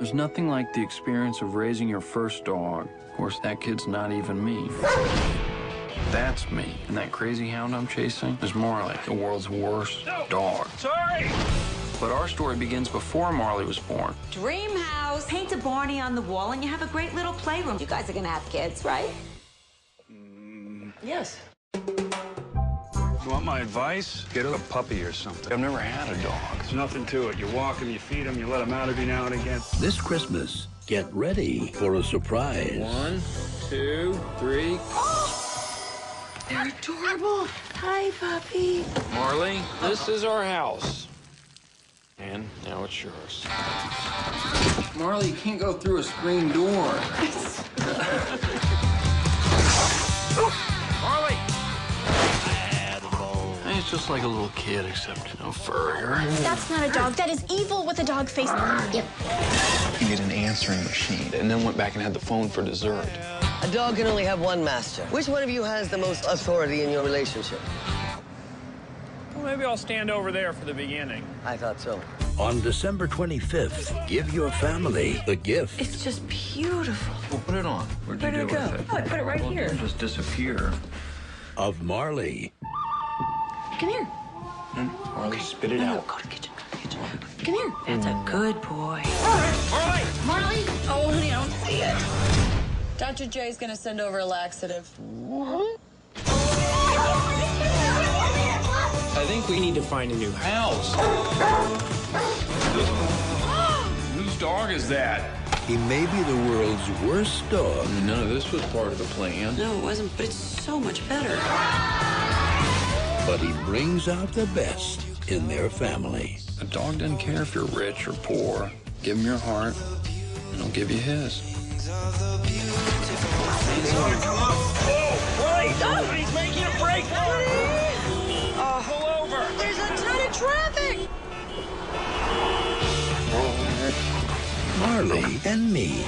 There's nothing like the experience of raising your first dog. Of course, that kid's not even me. That's me. And that crazy hound I'm chasing is Marley, the world's worst dog. Sorry! But our story begins before Marley was born. Dream house. Paint a Barney on the wall and you have a great little playroom. You guys are gonna have kids, right? Yes. You want my advice? Get a puppy or something. I've never had a dog. There's nothing to it. You walk him, you feed him, you let him out every now and again. This Christmas, get ready for a surprise. One, two, three. They're adorable. Hi, puppy. Marley, this is our house. And now it's yours. Marley, you can't go through a screen door. just like a little kid, except no furrier. That's not a dog. That is evil with a dog face. Yep. He made an answering machine and then went back and had the phone for dessert. A dog can only have one master. Which one of you has the most authority in your relationship? Well, maybe I'll stand over there for the beginning. I thought so. On December 25th, give your family the gift. It's just beautiful. Well, put it on. Where'd you Where'd do it go? with it? Oh, I put it right Well, here. it'll Just disappear. of Marley. Come here. Hmm? Marley, spit it No, no, out. go to the kitchen. Go to the kitchen. Come here. That's a hmm. good boy. Marley? Oh, honey, I don't see it. Dr. J's gonna send over a laxative. I think we need to find a new house. Whose dog is that? He may be the world's worst dog, None of this was part of the plan. No, it wasn't, but it's so much better. But he brings out the best in their family. A dog doesn't care if you're rich or poor. Give him your heart, and he'll give you his. He's making a break! Pull over! There's a ton of traffic. Marley and me.